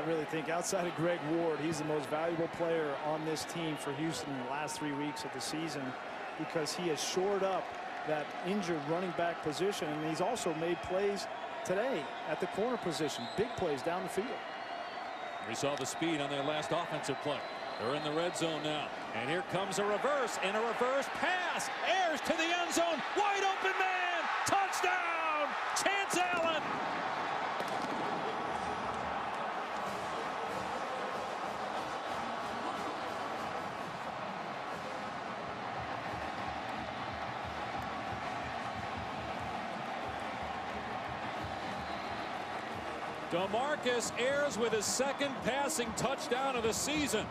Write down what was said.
I really think outside of Greg Ward, he's the most valuable player on this team for Houston in the last three weeks of the season because he has shored up that injured running back position. And he's also made plays today at the corner position. Big plays down the field. We saw the speed on their last offensive play. They're in the red zone now. And here comes a reverse and a reverse pass. Ayers to the end zone. Wide open man. Touchdown. Chance DeMarcus Ayers with his second passing touchdown of the season.